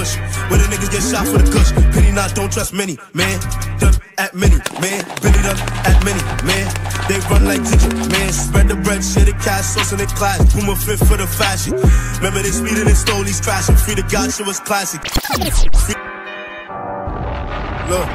bush. Where the niggas get shot for the kush. Penny not, don't trust many, man. Done at many, man. Billy done at many, man. They run like ginger, man. Spread the bread, share the cash, sauce in the class. Puma fit for the fashion. Remember they speeding and stole these crashing. Free the God, shit was classic. Free- Look,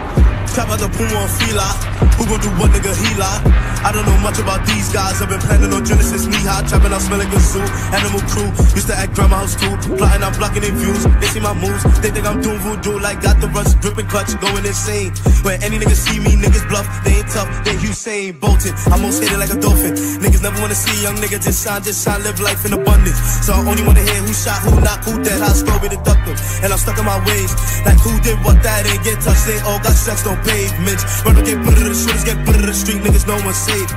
trap out the Puma on Fila. Who gon' do what, nigga? He lie. I don't know much about these guys. I've been planning on Genesis knee high, trapping out smelling good suit. Animal crew used to act grandma house too. Plotting out blocking their views. They see my moves. They think I'm doing voodoo. Like got the rush, dripping clutch, going insane. When any niggas see me, niggas bluff. They ain't tough. They Usain Bolton. I'm most hated like a dolphin. Niggas never wanna see young niggas just shine, just shine, live life in abundance. So I only wanna hear who shot, who not, who dead. How Scobie deduct them. And I'm stuck in my ways. Like who did what that ain't get touched. They all got sex on pavements. Run get put to the shooters, get put to the street. Niggas no one safe.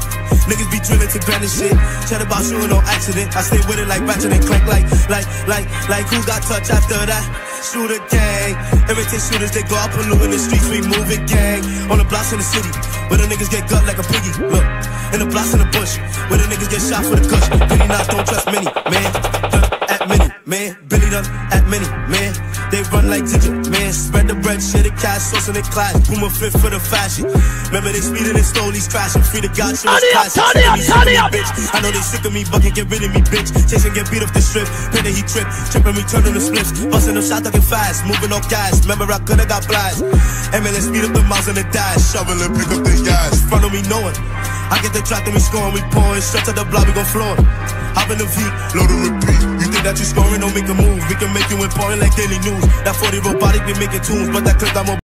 Niggas be drilling to and shit. Chat about shooting on accident. I stay with it like Ratchet and Clank, like, like, like, like who got touched after that? Shooter gang. Everything shooters, they go out polluting in the streets. We move it gang. On the blocks in the city, where the niggas get gut like a piggy. Look, in the blocks in the bush, where the niggas get shot for the kush. Penny not, don't trust many, man. Done at many, man. Billy done at many, man. They run like ginger, man. Spread the bread, share the cash, sauce in the class. Puma fit for the fashion. Remember they speeding and stole these crashing. Free the God, show us Turn it up, classic. turn it up, me, turn it up. bitch. I know they sick of me, bucket, get rid of me, bitch. Chasing, get beat off the strip. That he trip. Tripping me, turning the splits. Busting them shot, talking fast. Moving off gas. Remember I coulda got blast. MLS speed up the miles on the dash. Shoveling, pick up the gas. Front of me knowing. I get the drop, then we scoring, we pouring. Straight to the block, we gon' floor. Hop in the V, load and repeat. You think that you scoring, don't make a move. We can make you important like daily news. That 40 robotic, we making tunes, but that clip got more.